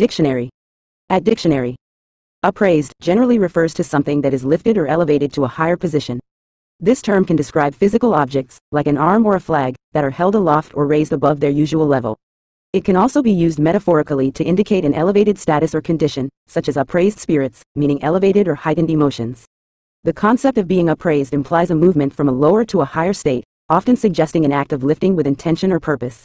Dictionary. At dictionary. Upraised generally refers to something that is lifted or elevated to a higher position. This term can describe physical objects, like an arm or a flag, that are held aloft or raised above their usual level. It can also be used metaphorically to indicate an elevated status or condition, such as upraised spirits, meaning elevated or heightened emotions. The concept of being upraised implies a movement from a lower to a higher state, often suggesting an act of lifting with intention or purpose.